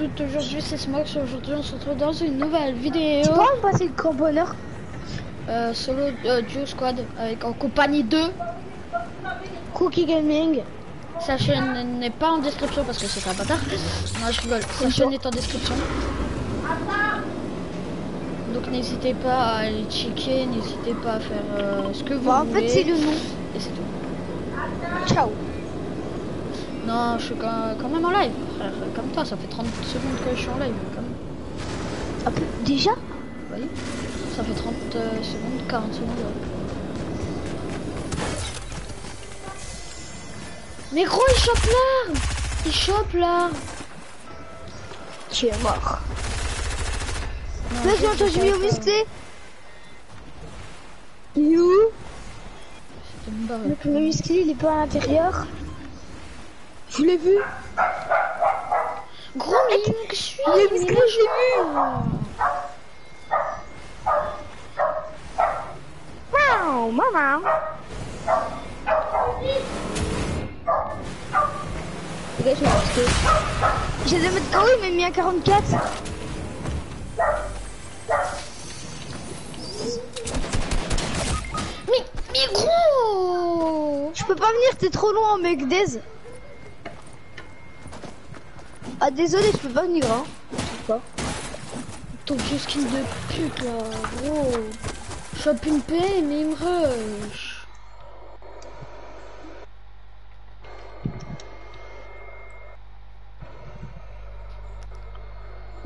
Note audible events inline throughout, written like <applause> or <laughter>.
toutes, aujourd'hui c'est Smox, aujourd'hui on se retrouve dans une nouvelle vidéo. Tu peux me passer le grand bonheur euh, Solo euh, Duo Squad avec en compagnie de Cookie Gaming. Sa chaîne n'est pas en description parce que c'est un bâtard. Non je rigole, sa chaîne est en description. Donc n'hésitez pas à aller checker, n'hésitez pas à faire euh, ce que vous Bah, en voulez. fait, c'est le nom. Et c'est tout. Ciao. Non, je suis quand même en live, frère. Comme toi, ça fait 30 secondes que je suis en live. Quand même. Ah, déjà? Oui. Ça fait 30 euh, secondes, 40 secondes. Mais gros, il chope l'arme Il chope l'arme Tu es mort. Non, Vas-y, je au musclé. You C'est une barre. Donc, le musclé, il est pas à l'intérieur? Je l'ai vu? Gros, mais il me suit Il est musclé, je l'ai vu. Wow, maman. Les gars, je musclé. J'ai de mettre KO, il m'a mis à 44. Mais, mais gros Je peux pas venir, t'es trop loin, mec, Dez. Ah, désolé, je peux pas venir, hein. Pas. Ton vieux skin de pute là, gros Chope une paix, mais il me rush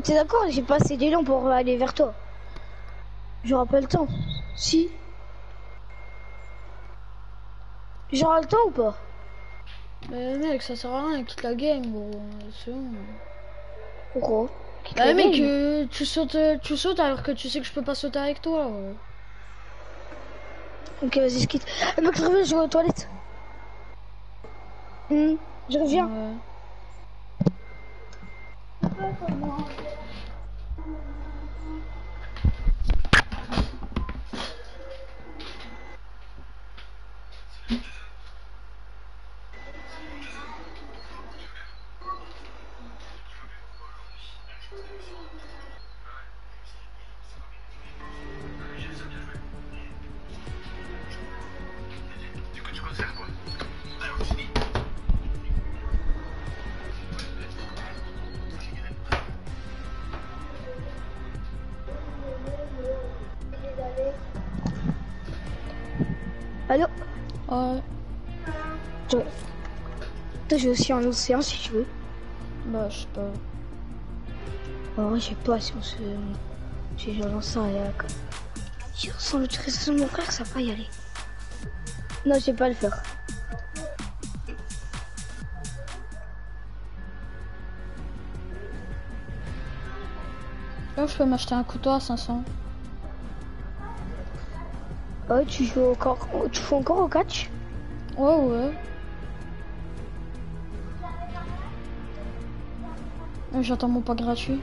T'es d'accord, j'ai pas assez d'élan pour aller vers toi. J'aurai pas le temps. Si. J'aurai le temps ou pas Mais mec, ça sert à rien, quitte la game, gros. C'est bon. Pourquoi Bah mec, euh, tu sautes, tu sautes alors que tu sais que je peux pas sauter avec toi. ouais. Ok, vas-y, je quitte. Eh, mec, je reviens, je vais aux toilettes. Hmm, je reviens. Ouais. Je... Toi, j'ai aussi un océan si tu veux. bah je sais pas. Je sais pas si on se. Si je lance ça. Si on sent l'utilisation de mon frère, ça va y aller. Non, je sais pas le faire. Là, je peux m'acheter un couteau à 500. Oh, tu joues encore. Tu joues encore au catch? Ouais, ouais. J'attends mon pas gratuit.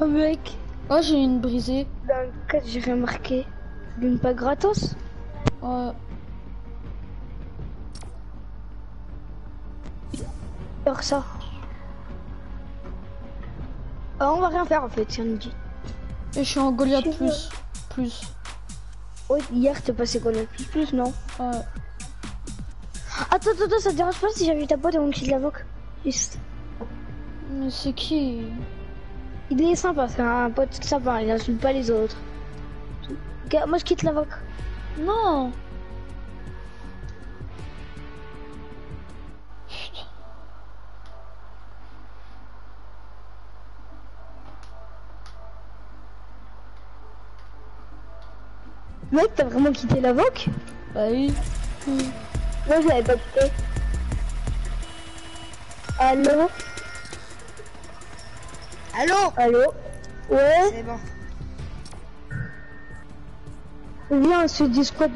Oh, mec. Oh, j'ai une brisée. Dans le catch, j'ai remarqué. D'une pas gratos? Ouais. Faire ça. On va rien faire en fait, si on nous dit. Et je suis en Goliath plus. Plus. Ouais, hier, t'es passé quoi le plus plus, non Ouais. Attends, attends, attends, ça te dérange pas si j'invite ta pote et on quitte la voc Juste. Mais c'est qui Il est sympa, c'est un pote sympa, il insulte pas les autres. Ok, moi je quitte la voc. Non Mec, t'as vraiment quitté la voc? Bah oui. Moi je l'avais pas quitté. Allô? Allô? Allô? Ouais? C'est bon. Viens, on se dit squat,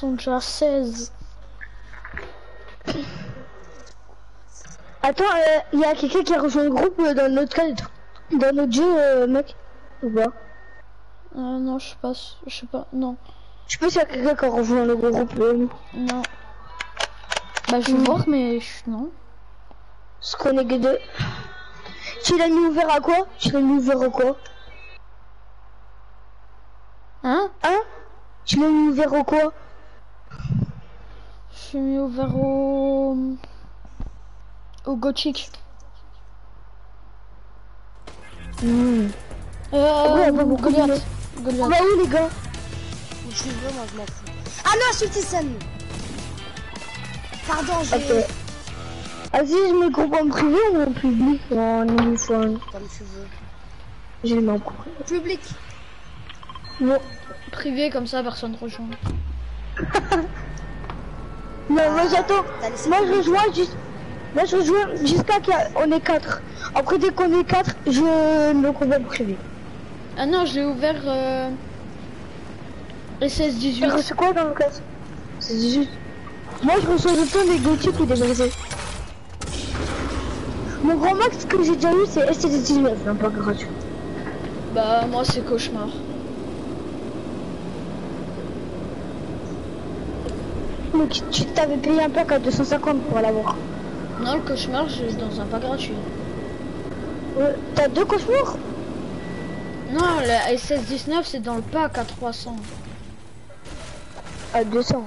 sont déjà 16. Attends, il y a quelqu'un qui a rejoint le groupe euh, dans notre cas. Dans notre jeu, euh, mec Ou pas? Euh, non, je sais pas, je sais pas, non, Je sais pas s'il y a quelqu'un qui a rejoint le groupe. euh, non. Bah, je vais Hmm. voir, mais je- non. Ce qu'on est que deux. Tu l'as mis ouvert à quoi? Tu l'as mis ouvert à quoi? Hein? Hein? Tu l'as mis ouvert au quoi? Suis mis ouvert au... au gothic. Hmm. Euh, Ouais, bah, beaucoup Goliath. mieux. On Goliath. va où les gars je suis vraiment, je m'en fous. Ah non, Sultisen Pardon, j'ai... Ok. Vas-y, je mets groupe en privé ou en public? En uniforme. Comme tu veux. Je le privé. Public. Bon. Privé, comme ça, personne rejoint. <laughs> Non, moi j'attends. Moi je rejoins juste. Moi je rejoins jusqu'à qu'on est 4. Après dès qu'on est 4, je groupe en privé. Ah non, je l'ai ouvert... Euh... SS18. C'est quoi dans le cas? C'est juste. Moi je reçois temps des Gauthier qui débriser. Mon grand max que j'ai déjà eu c'est ST19, c'est un peu gratuit. Bah, moi, c'est cauchemar. Donc tu t'avais payé un pack à 250 pour l'avoir. Non, le cauchemar, j'ai dans un pas gratuit. Ouais. T'as deux cauchemars? Non, la SS19, c'est dans le pack à 300. À 200.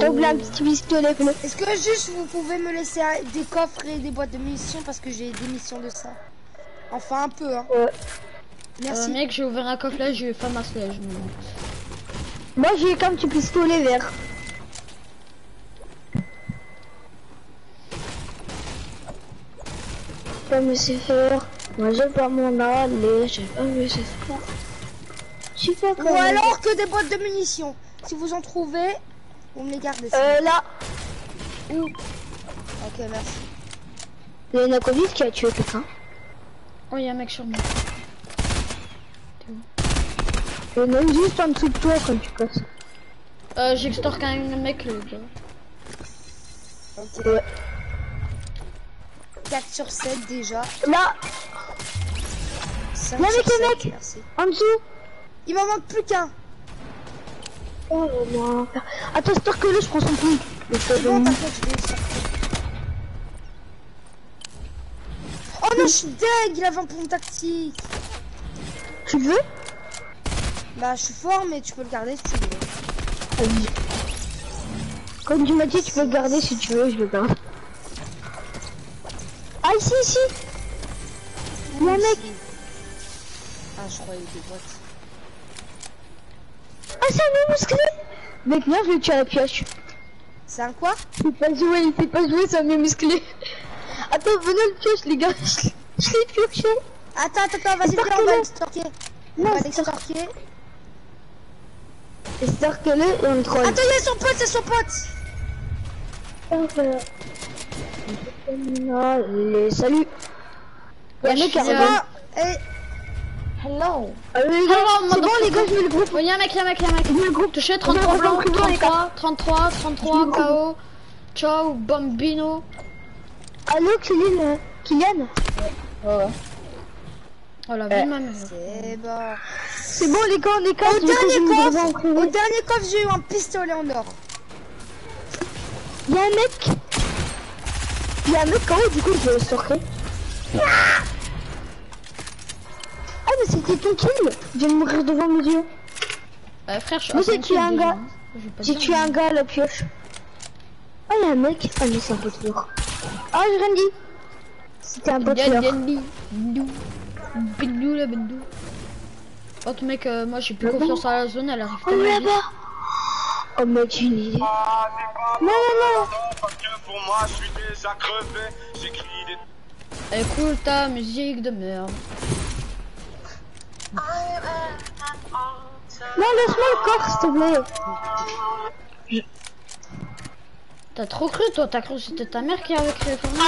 T'as oublié un petit pistolet bleu. Est-ce que juste vous pouvez me laisser euh, des coffres et des boîtes de munitions parce que j'ai des missions de ça? Enfin un peu, hein. Ouais. Merci. Euh, mec, j'ai ouvert un coffre là, j'ai eu femme à. Moi j'ai qu'un petit pistolet vert. Pas me sais faire. Moi j'ai pas mon aller, j'ai pas me sais faire. Je pas Ou alors que des boîtes de munitions. Si vous en trouvez, vous me les gardez. Euh là, Ok, merci. il y en a Covid qui a tué quelqu'un. Oh, il y a un mec sur moi. Il y en a une juste en dessous de toi quand tu passes. Euh, j'extorque un mec, le gars. Ok. Ouais. 4 sur 7 déjà. Là, 5 Y'a un sur mec, y'a un 7, mec. merci. en dessous. Il m'en manque plus qu'un. Oh non. Attends, que le je prends son C'est bon, t'inquiète, je vais. Oh non, je suis deg, il avait un pompe tactique. Tu le veux? Bah, je suis fort, mais tu peux le garder si tu veux. Comme tu m'as dit, tu peux le garder si tu veux, je le garde. Ah, ici, ici Il y a un mec Ah, je croyais des boîtes. Ah, c'est un mec musclé Mec, non, je vais le tuer à la pioche. C'est un quoi? Il sait pas jouer, il sait pas jouer, c'est un mec musclé. Attends, venez le pioche, les gars. Je <laughs> je l'ai pioché. Attends, attends, attends, vas-y, viens, on va l'extorquer. On va l'extorquer. J'espère que le et on le troll. Attends, il y a son pote, c'est son pote. Allez, salut. Il y a un mec qui là. Et Hello. Allez, les gars, Hello, c'est bon, les gars, je mets le groupe. Oh, il y a un mec, il y a un mec, il y a un mec. Je mets le groupe. Touché, 33 On va blancs, reprendre les 33, 33, 33, Je KO. Ciao, Bambino. Allô, Kylian Kylian Oh la vie ma mère. c'est bon. C'est bon, les gars, on est. Au dernier coffre, au dernier coffre, j'ai eu un pistolet en or. Il y a un mec. Il y a un mec en haut, du coup, je le sortir. Ah, mais c'était ton kill Je viens de mourir devant mes yeux. Bah frère, je suis j'ai tué un gars. hein. J'ai tué un gars à la pioche. Ah, il y a un mec. Ah, mais c'est un peu dur. Ah, j'ai rien dit. C'était un peu dur. Bindou, la bindou. Oh mec, euh, moi j'ai plus Ah confiance à la zone, elle arrive Oh, là-bas. Oh, mec, j'ai une idée. Non, non, non. Parce que pour moi, je suis déjà crevé. J'écris des Écoute ta musique de merde. Non, laisse-moi le corps, s'il te plaît. T'as trop cru toi, t'as cru que c'était ta mère qui avait créé Fortnite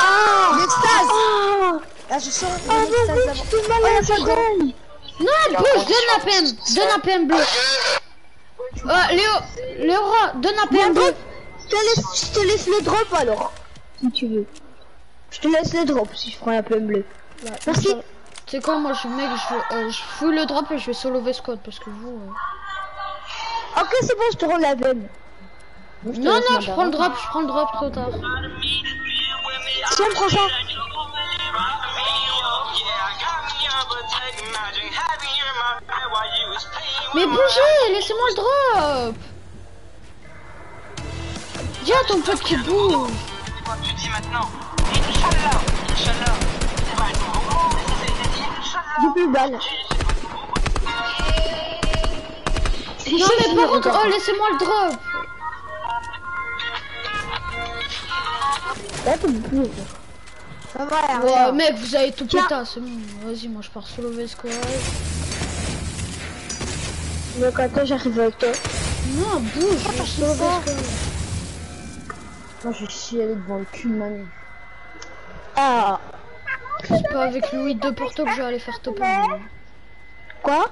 Ah L'extase Ah Là, je sens Ah, une extase mais d'avant. La donne un PM, donne un PM bleu. Euh, Léo, Léo, donne un PM bleu. Je te laisse, je te laisse le drop alors. Si tu veux. Je te laisse le drop si je prends la PM bleue. Merci. Tu sais quoi, moi, je, mec, je, euh, je fouille le drop et je vais solo V-Squad parce que vous. euh, Ok, c'est bon, je te rends la te Non, non, je prends le drop, je prends le drop trop tard. Si on prend ça. Mais bougez, laissez-moi le drop Dis à ton pote qui bouge Tu dis maintenant, Inch'Allah, Inch'Allah. C'est pas un bon mot, mais c'est- c'est- c'est Inch'Allah. J'ai plus de balles. Non mais par contre, oh laissez-moi le drop Là, t'es plus. Ça va, Ouais mec, vous avez tout c'est bon. Vas-y, moi je pars solo Donc attends, j'arrive avec toi. Non, bouge. Moi, je vais chialer devant le cul de ma mère. Ah. C'est pas avec Louis de Porto que je vais aller faire top 1. Quoi?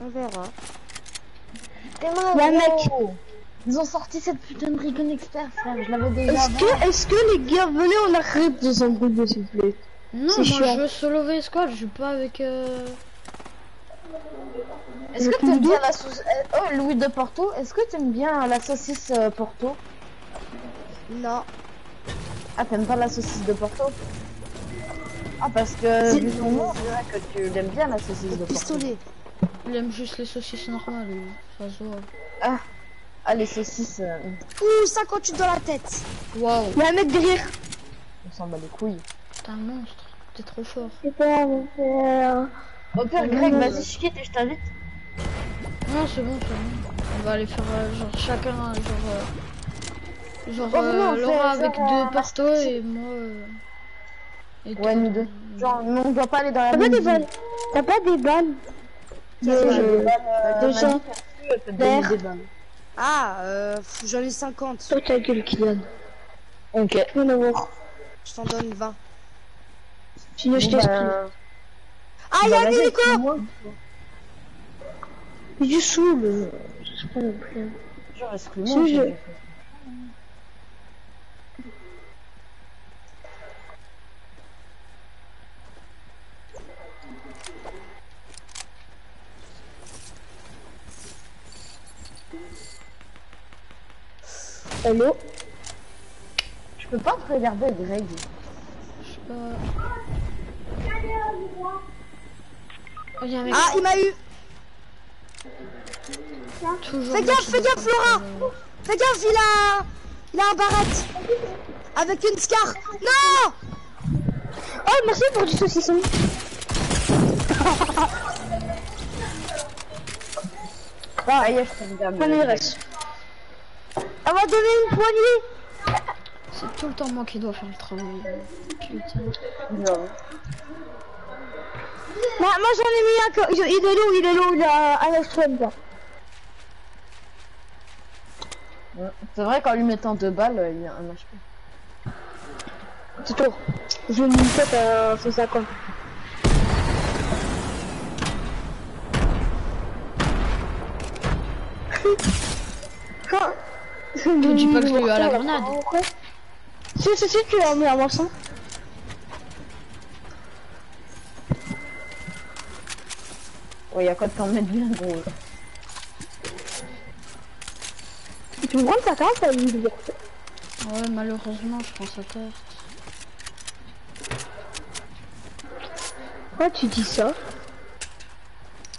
On verra. Un mec. Ils ont sorti cette putain de Recon Expert, frère. Je l'avais déjà Est-ce que, est-ce que les gars, venez, on arrête de s'embrouiller, s'il vous plaît? Non, moi je veux solo V-Squad, je joue pas avec... Euh... Est-ce que t'aimes bien la saucisse Oh, Louis de Porto, est-ce que t'aimes bien la saucisse euh, Porto? Non. Ah, t'aimes pas la saucisse de Porto? Ah, parce que vu ton nom, je dirais que tu l'aimes bien la saucisse de Porto. Pistolet. Il aime juste les saucisses normales, ça se voit. Ah, les saucisses, euh, Ouh, 58 dans la tête. Waouh, Y'a un mec derrière. on s'en bat les couilles. t'es un monstre, t'es trop fort. C'est pas mon frère. Au pire, Greg, vas-y, je quitte et je t'invite. Non, c'est bon, c'est bon. On va aller faire euh, genre chacun, genre. euh, genre Oh, euh, non, on Laura avec genre, deux euh, partos et moi. euh, et Ouais, toi, nous deux. Genre, mais on doit pas aller dans la T'as pas des balles T'as pas des balles des euh, balles. Ah, euh, j'en ai 50. Toi, ta gueule, Kylian. Ok. Rien à voir. Je t'en donne 20. Sinon, je t'explique. bah, Ah, y'a un hélico. Mais du saoule. Je sais pas non plus. Genre, excuse-moi. Si, j'ai je-. Allô? Je peux pas te regarder, Greg. Je sais pas. Oh, Ah, il m'a eu. Fais gaffe, fais gaffe, euh, Fais gaffe, il a... Il a un barrette. Avec une scar. Non Oh, merci pour du saucisson. <laughs> Ah, ça y est, je te regarde. Prenez le reste. Elle m'a donné une poignée. C'est tout le temps moi qui dois faire le travail. Putain. Genre. Moi, moi j'en ai mis un. Il est long, il est long, il a un là. Ouais. C'est vrai qu'en lui mettant deux balles, il y a un HP. C'est tour. Je vais me mettre à 150. Ah. Ne dis pas que je eu à la grenade. Si, si, si, tu l'as mis à Marsan. Ouais, y a quoi de t'en mettre bien gros. là? Tu me prends ta carte, elle me. Ouais, malheureusement, je pense à terre. Pourquoi tu dis ça?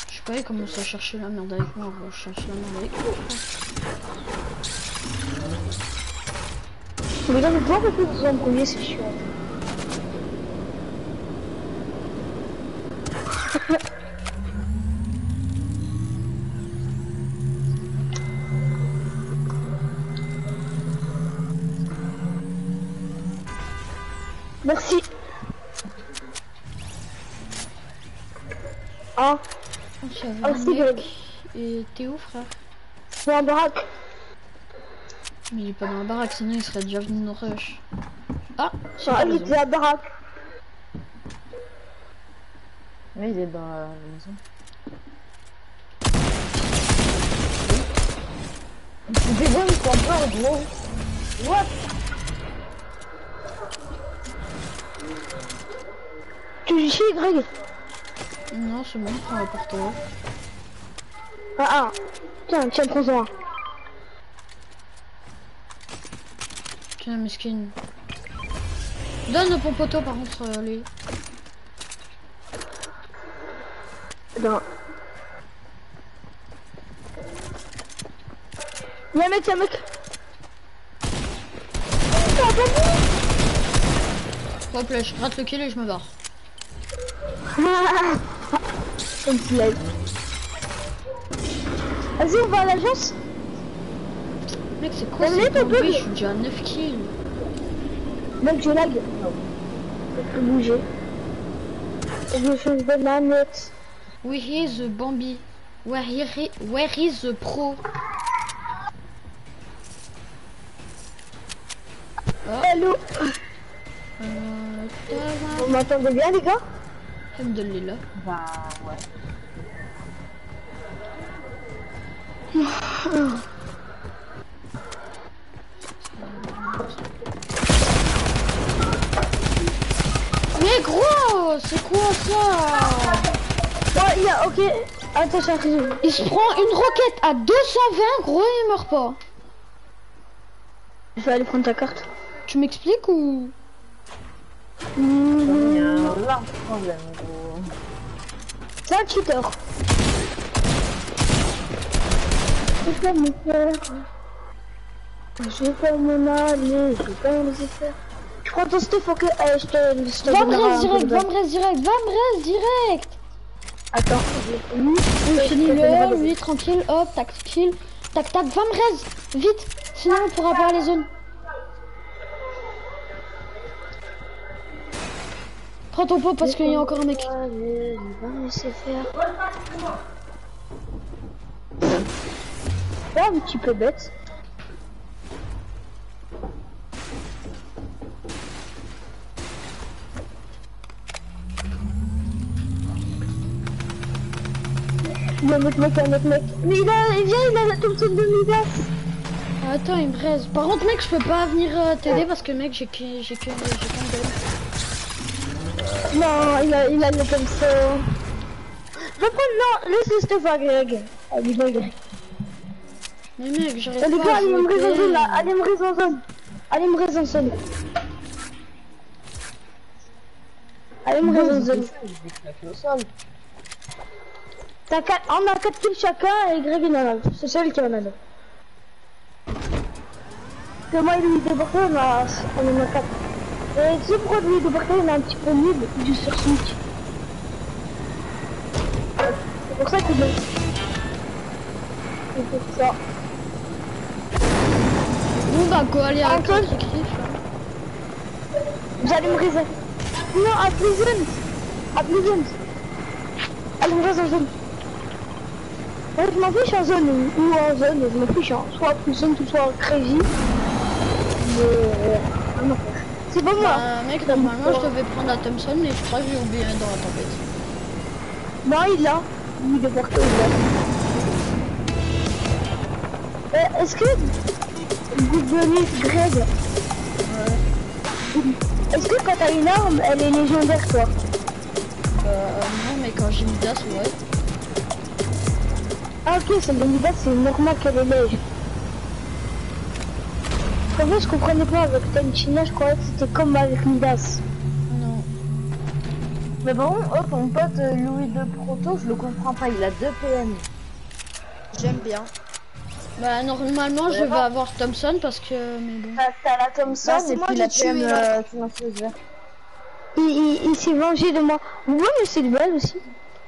Je sais pas, il commence à chercher la merde avec moi. Je cherche la merde avec lui. Mais là, je vois que vous en premier, c'est chiant. Merci. Ah, Ah, un c'est mec. Greg. Et t'es où, frère c'est un baraque. Mais il est pas dans la baraque, sinon il serait déjà venu nous rush. Ah, j'ai Ah, il était à la baraque. Mais il est dans la maison. Tu dégaines quoi peur, gros What? Tu chez Greg Non, c'est bon, prends le porto. Ah ah. Tiens, tiens, prends-en. Tiens, mesquine. Donne ton poteau par contre, euh, lui. Non. Y'a un mec, y'a un mec. Hop là, je rate le kill et je me barre. Vas-y, on va à l'agence. Mec, c'est quoi cette Je suis déjà à 9 kills. Mec, je lag. Je peux bouger. Je change de manette. Where is the Bambi? Where, is- where is the pro? Allô? Tava- Vous m'entendez bien, les gars? Alhamdulillah. Bah ouais. Mais gros, c'est quoi ça? Ouais, il y a, ok. Attends. Il se prend une roquette à 220, gros, et il meurt pas. Je vais aller prendre ta carte. Tu m'expliques ou Large problème, gros. C'est un cheater. Je vais. Je vais. Je vais pas me laisser faire. Je prends ton stuff, ok Allez, je te, je te Va me reste direct, va me reste direct, va me direct Attends. Je lui tranquille, hop, tac, kill, tac, tac, va me Vite Sinon on pourra pas les zones. Prends ton pot parce qu'il y a encore un mec. Va me laisser faire. Là, un petit peu bête. Il y a un autre mec, il y a un autre mec. Mais il a, il vient, il a la Thompson de Midas. Attends, il me reste. Par contre, mec, je peux pas venir euh, t'aider parce que, mec, j'ai que j'ai que j'ai. Non, il a, il a le Thompson. Je vais prendre, non, laisse stuff à Greg. À lui, Greg. Mais mec, j'arrive Euh, Les pas gars, allez me raison PM. zone là, allez me raison zone. Allez me. Allez me. T'as quatre- On a 4 kills chacun et Greg il en a. C'est seul qui en a. Que moi et lui déporté, on, a... on en a 4. Et tu sais pourquoi lui déporté, on a un petit peu nul du sur Switch. C'est pour ça qu'il est. C'est pour ça. Bon bah go aller à là. Vous allez me raison. Non, à prison. À prison. Allez me raison en zone. Ouais, je m'en fiche en zone ou, en zone, je m'en fiche en soit prison, soit crazy. Mais euh. C'est pas moi. Bah, mec, normalement, je devais prendre la Thompson, mais je crois que j'ai oublié dans la tempête. Non, il l'a. Il l'a. Euh, Est-ce que vous donnez Greg Est-ce que quand t'as une arme, elle est légendaire, toi? Euh, non, mais quand j'ai mis das, ouais. Ah ok, celle de Midas, c'est normal qu'elle est lège. En fait, je comprenais pas avec Tenchina, je croyais que c'était comme avec Midas. Non. Mais bon, oh, ton pote euh, Louis de Proto, je le comprends pas, il a 2 PM. J'aime bien. Bah, normalement, je vais va. avoir Thompson parce que. Mais bon. T'as la Thompson Bah, c'est et moi puis la PM euh, verte. Il, il, il s'est vengé de moi. Vous me laisser de balles aussi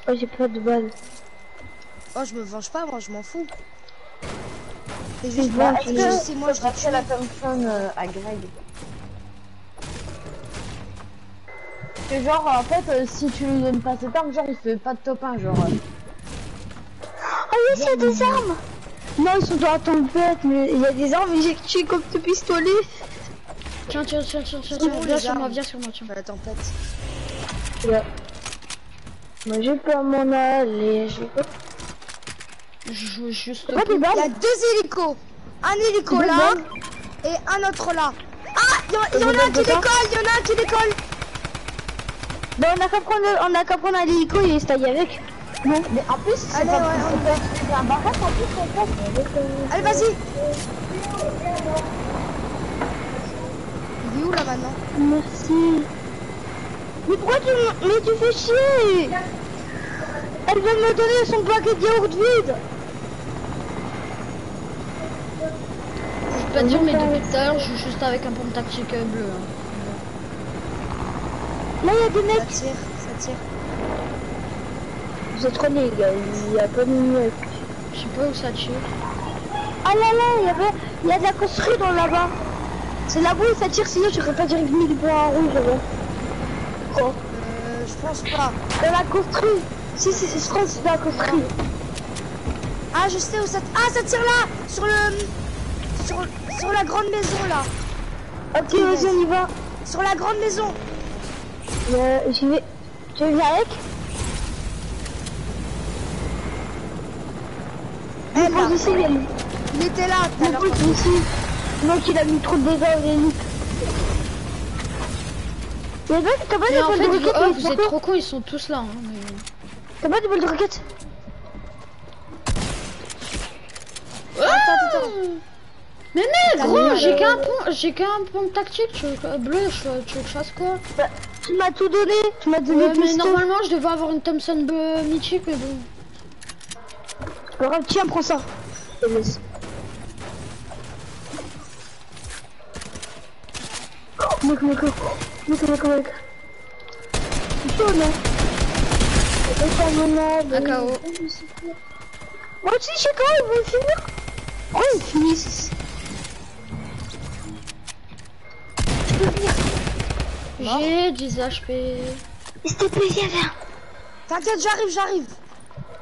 Oh, j'ai pas de balles. Oh, je me venge pas, moi, je m'en fous. C'est C'est juste bon, moi, tu c'est moi, je. Après la Thompson euh, à Greg. C'est genre, en fait, euh, si tu lui donnes pas cette arme, genre, il fait pas de top 1, genre. euh. Oh yes, il y a des armes Non, ils sont dans la tempête, mais il y a des armes, j'ai tué comme ce pistolet. Tiens, tiens, tiens, tiens, tiens, C'est tiens. Viens sur moi, viens sur moi, tiens. La tempête. Là. Moi, j'ai pas mon aller, je peux Je joue juste. des Il y a deux hélicos. Un hélico là et un autre là. Ah, il y, en- a un qui décolle, il y en a un qui décolle. Bah on a qu'à prendre, on a qu'à prendre un hélico et se avec. Non, mais en plus, c'est pas ouais, un barrage en plus, on passe Allez, vas-y Il est où là maintenant? Merci. Mais pourquoi tu, mais tu fais chier? Elle vient de me donner son paquet de yaourt vide. Je vais pas dire, mais depuis tout à l'heure, je suis juste avec un pompe tactique bleu. hein. Là il y a des Ça mecs. tire, ça tire. Vous êtes trop les gars, il y a pas de mecs. Je sais pas où ça tire. Ah là là, il y avait, il y a de la construction là-bas. C'est là-bas où ça tire, sinon je serais pas direct mis le point rouge là-bas. Quoi Euh, je pense pas. Dans la construction. Si, si, si, je crois que c'est dans la construction. Ah, je sais où ça... Ah, ça tire là Sur le... Sur, sur la grande maison, là. Ok, vas-y, on y va. Sur la grande maison. Euh, j'y vais. Tu viens avec Eh, Je là, pense aussi, il y a il était là l'heure. pote aussi. Donc il a mis trop de dégâts au Zénith. Mais t'as pas Mais des balles de vous, roquette oh, vous c'est êtes trop cons, ils sont tous là. hein, mais... T'as pas des balles de roquette Attends, attends. Mais mec, gros, j'ai euh, qu'un pont, j'ai qu'un pompe tactique, tu veux, bleu, je, tu veux que je fasse quoi Bah, Tu m'as tout donné. Tu m'as donné Ouais, tout mais normalement, je devais avoir une Thompson bleu mythique, mais bon. Grave, tiens, prends ça. Oh, mec, mec, mec, mec, mec, KO. Moi aussi, je sais quand ils vont finir. Oh, ils finissent. J'ai 10 HP. S'il te plaît, viens, viens. T'inquiète, j'arrive, j'arrive.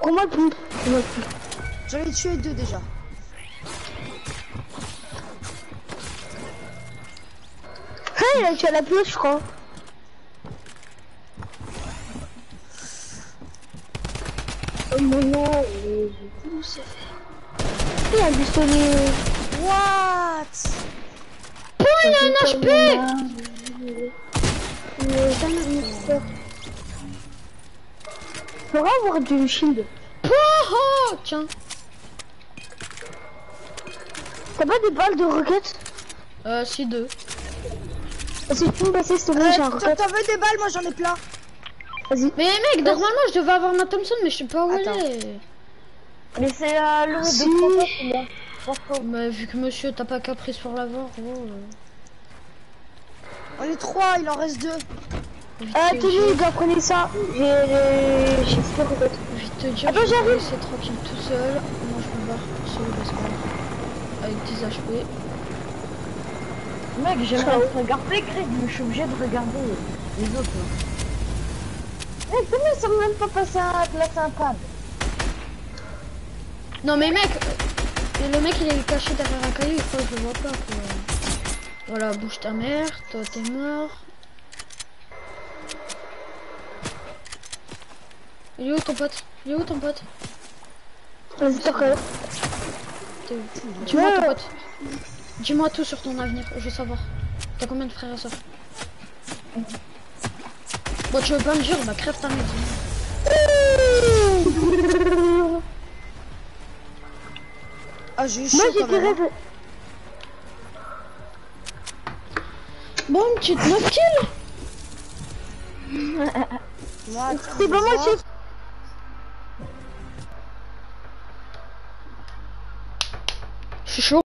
Prends-moi le pompe. Prends-moi le pompe. J'en ai tué deux déjà. Hey, là, tu as la pioche, je crois. Oh non, non, mais comment c'est fait Il y a un pistolet. What Oh, il a un HP Faudra avoir du shield. Oh, oh, Tiens. T'as pas des balles de roquettes? Euh, si deux. Si tu peux me passer, s'il te plaît, j'ai un T'en roquette. t'en veux des balles Moi j'en ai plein. Vas-y. Mais mec, normalement, je devais avoir ma Thompson, mais je sais pas où Attends. elle est. Mais c'est euh, le Si. de. Porto. Bah, vu que monsieur, t'as pas qu'à sur l'avoir, gros. euh, On est trois, il en reste deux. Euh, dire- les gars, prenez ça. J'ai j'ai- j'ai fait roquette. Vite te dire, je vais j'arrive. laisser tranquille tout seul. Moi, je me barre seul parce que avec 10 HP. Mec, j'aimerais te regarder, Greg, mais je suis obligé de regarder les autres. là. Mec, comment ils sont même pas passés à placer un pad Non, mais mec, euh, le mec il est caché derrière un caillou, il que je le vois pas. Quoi. Voilà, bouge ta mère, toi t'es mort. Il est où ton pote Il est où ton pote T'es où Dis-moi ton pote. Dis-moi tout sur ton avenir, je veux savoir. T'as combien de frères et sœurs Bon, tu veux pas me dire, bah crève ta mère. Ah, j'ai eu chaud Moi, j'ai quand même. tiré. hein. de- Bon, petite 9 kills C'est pas moi moi,